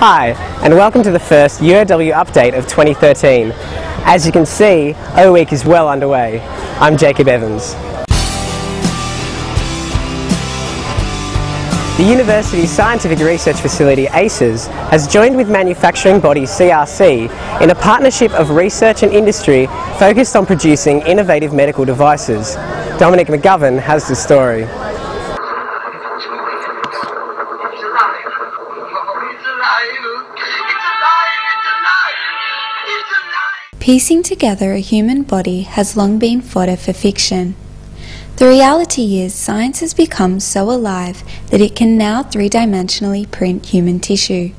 Hi, and welcome to the first UOW update of 2013. As you can see, O Week is well underway. I'm Jacob Evans. The University's Scientific Research Facility, ACES, has joined with manufacturing body CRC in a partnership of research and industry focused on producing innovative medical devices. Dominic McGovern has the story. Piecing together a human body has long been fodder for fiction. The reality is, science has become so alive that it can now three dimensionally print human tissue.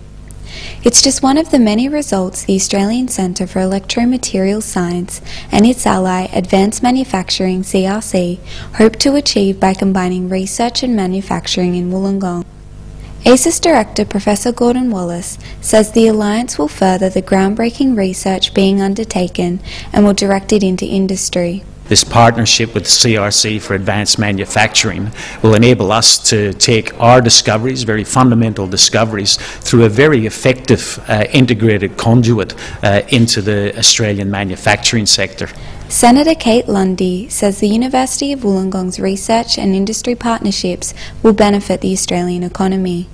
It's just one of the many results the Australian Centre for Electromaterial Science and its ally Advanced Manufacturing CRC hope to achieve by combining research and manufacturing in Wollongong. ACES Director Professor Gordon Wallace says the alliance will further the groundbreaking research being undertaken and will direct it into industry. This partnership with CRC for advanced manufacturing will enable us to take our discoveries, very fundamental discoveries, through a very effective uh, integrated conduit uh, into the Australian manufacturing sector. Senator Kate Lundy says the University of Wollongong's research and industry partnerships will benefit the Australian economy.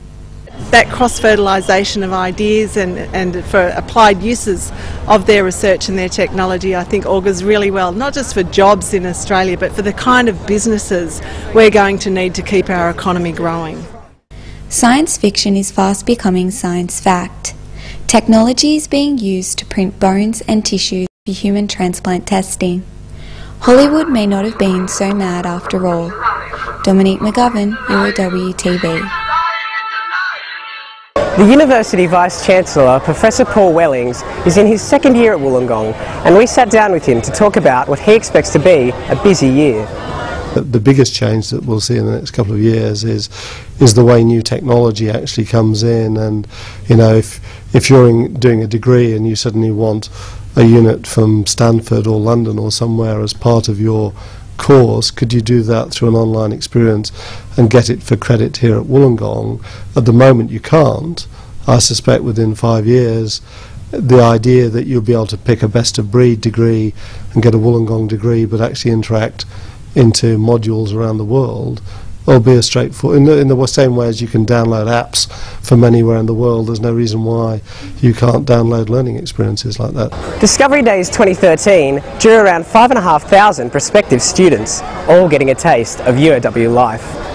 That cross fertilisation of ideas and, and for applied uses of their research and their technology, I think augurs really well, not just for jobs in Australia, but for the kind of businesses we're going to need to keep our economy growing. Science fiction is fast becoming science fact. Technology is being used to print bones and tissues for human transplant testing. Hollywood may not have been so mad after all. Dominique McGovern, UOW The University Vice Chancellor, Professor Paul Wellings, is in his second year at Wollongong and we sat down with him to talk about what he expects to be a busy year. The biggest change that we'll see in the next couple of years is is the way new technology actually comes in and you know if if you're in, doing a degree and you suddenly want a unit from Stanford or London or somewhere as part of your course, could you do that through an online experience and get it for credit here at Wollongong? At the moment, you can't. I suspect within five years, the idea that you'll be able to pick a best of breed degree and get a Wollongong degree, but actually interact into modules around the world will be a straightforward. In the, in the same way as you can download apps from anywhere in the world, there's no reason why you can't download learning experiences like that. Discovery Days 2013 drew around 5,500 prospective students, all getting a taste of UOW life.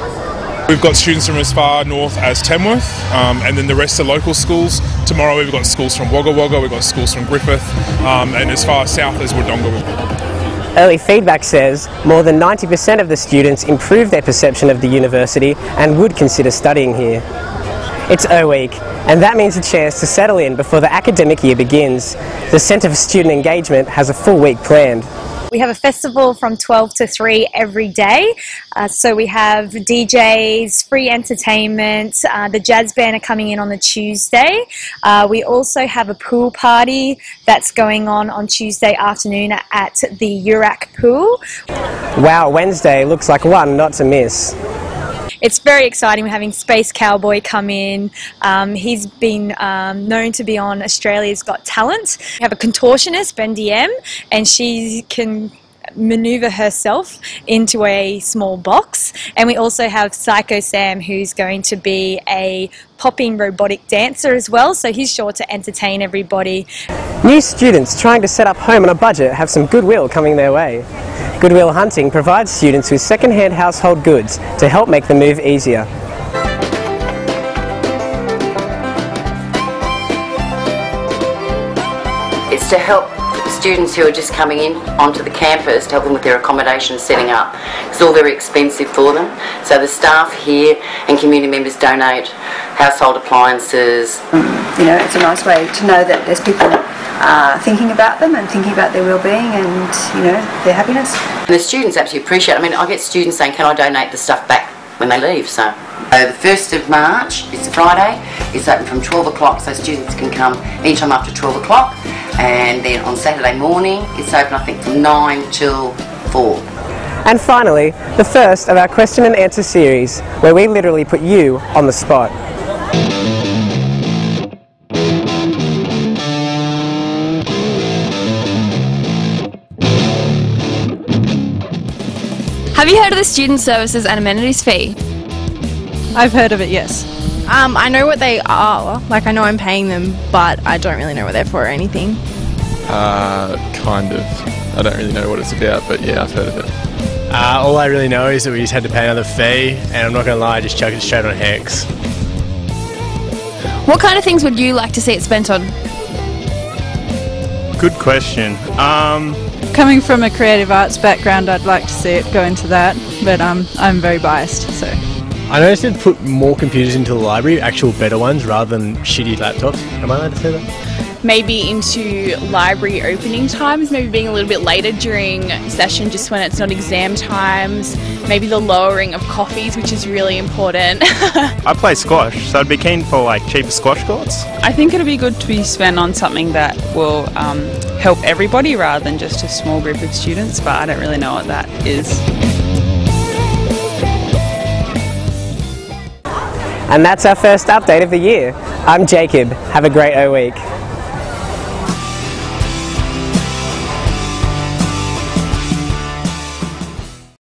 We've got students from as far north as Tamworth, um, and then the rest are local schools. Tomorrow we've got schools from Wagga Wagga, we've got schools from Griffith, um, and as far south as Wodonga. Early feedback says more than 90% of the students improved their perception of the university and would consider studying here. It's O Week, and that means a chance to settle in before the academic year begins. The Centre for Student Engagement has a full week planned. We have a festival from 12 to 3 every day. Uh, so we have DJs, free entertainment, uh, the jazz band are coming in on the Tuesday. Uh, we also have a pool party that's going on on Tuesday afternoon at the Urack Pool. Wow, Wednesday looks like one not to miss it's very exciting. We're having Space Cowboy come in. Um, he's been um, known to be on Australia's Got Talent. We have a contortionist, Ben DM, and she can maneuver herself into a small box. And we also have Psycho Sam, who's going to be a popping robotic dancer as well, so he's sure to entertain everybody. New students trying to set up home on a budget have some goodwill coming their way. Goodwill Hunting provides students with second-hand household goods to help make the move easier. It's to help students who are just coming in onto the campus to help them with their accommodation setting up. It's all very expensive for them. So the staff here and community members donate household appliances. Mm, you know, it's a nice way to know that there's people uh, thinking about them and thinking about their well-being and, you know, their happiness. And the students absolutely appreciate it. I mean, I get students saying, can I donate the stuff back when they leave, so. Uh, the 1st of March, it's a Friday, it's open from 12 o'clock so students can come anytime after 12 o'clock and then on Saturday morning it's open I think from 9 till 4. And finally, the first of our question and answer series where we literally put you on the spot. Have you heard of the Student Services and Amenities Fee? I've heard of it, yes. Um, I know what they are. Like, I know I'm paying them, but I don't really know what they're for or anything. Uh, kind of. I don't really know what it's about, but yeah, I've heard of it. Uh, all I really know is that we just had to pay another fee, and I'm not going to lie, I just chucked it straight on HECS. What kind of things would you like to see it spent on? Good question. Um, Coming from a creative arts background, I'd like to see it go into that, but um, I'm very biased, so. I noticed it put more computers into the library, actual better ones, rather than shitty laptops. Am I allowed to say that? maybe into library opening times, maybe being a little bit later during session just when it's not exam times, maybe the lowering of coffees, which is really important. I play squash, so I'd be keen for like cheaper squash courts. I think it'd be good to be spent on something that will um, help everybody rather than just a small group of students, but I don't really know what that is. And that's our first update of the year. I'm Jacob. Have a great O week.